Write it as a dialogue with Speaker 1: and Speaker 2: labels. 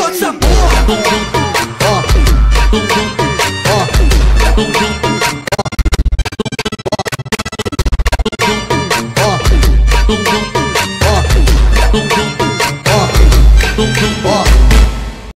Speaker 1: solta essa porra.